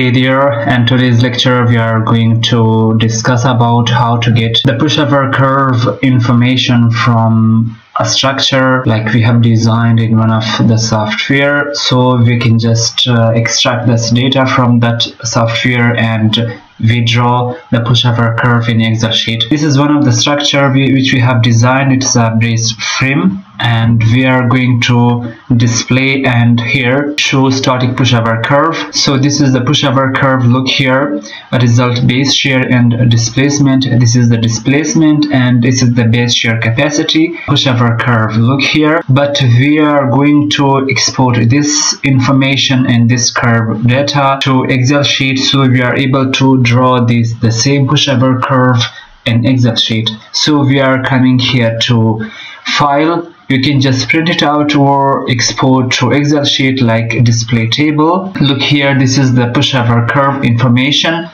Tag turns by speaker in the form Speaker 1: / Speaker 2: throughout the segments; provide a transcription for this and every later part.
Speaker 1: hey there and today's lecture we are going to discuss about how to get the pushover curve information from a structure like we have designed in one of the software. So we can just uh, extract this data from that software and we draw the pushover curve in excel sheet. This is one of the structure we, which we have designed. It's a brace frame and we are going to display and here show static pushover curve. So this is the pushover curve. Look here. A result base shear and displacement. This is the displacement and this is the base shear capacity. Pushover curve. Look here. But we are going to export this information and this curve data to excel sheet. So we are able to draw this the same pushover curve in excel sheet. So we are coming here to file you can just print it out or export to excel sheet like display table. Look here this is the pushover curve information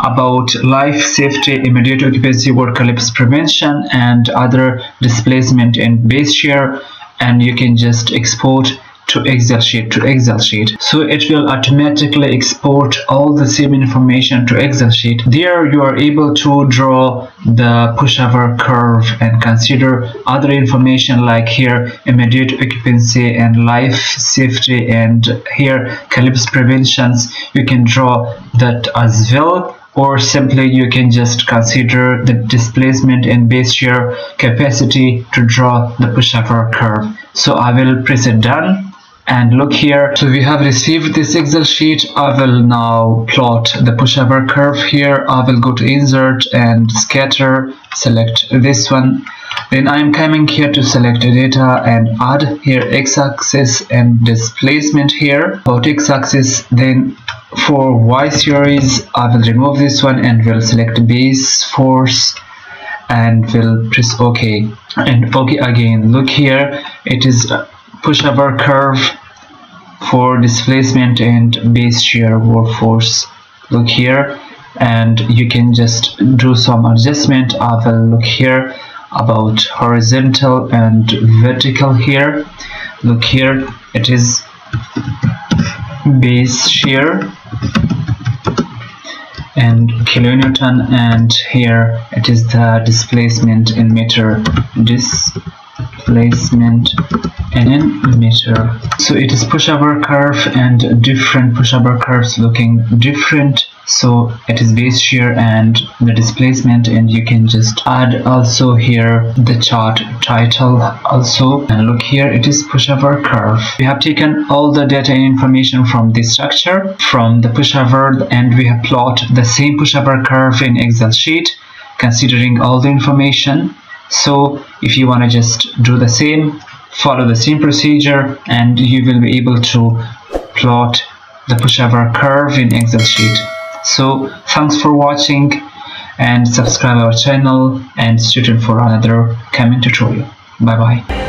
Speaker 1: about life safety immediate occupancy work collapse prevention and other displacement and base shear. And you can just export to excel sheet to excel sheet so it will automatically export all the same information to excel sheet there you are able to draw the pushover curve and consider other information like here immediate occupancy and life safety and here collapse preventions. You can draw that as well or simply you can just consider the displacement and base shear capacity to draw the pushover curve. So I will press it done and look here. So we have received this excel sheet. I will now plot the pushover curve here. I will go to insert and scatter select this one. Then i'm coming here to select data and add here x-axis and displacement here. About x-axis then for y series i will remove this one and will select base force and will press ok. And ok again. Look here. It is pushover curve for displacement and base shear work force look here and you can just do some adjustment. I will look here about horizontal and vertical here. Look here it is base shear and kilonewton and here it is the displacement in meter. Displacement in meter so it is pushover curve and different pushover curves looking different. So it is base shear and the displacement and you can just add also here the chart title also. And look here it is pushover curve. We have taken all the data and information from this structure from the pushover and we have plot the same pushover curve in excel sheet considering all the information. So if you want to just do the same follow the same procedure and you will be able to plot the pushover curve in excel sheet. So thanks for watching and subscribe our channel and stay for another coming tutorial. Bye bye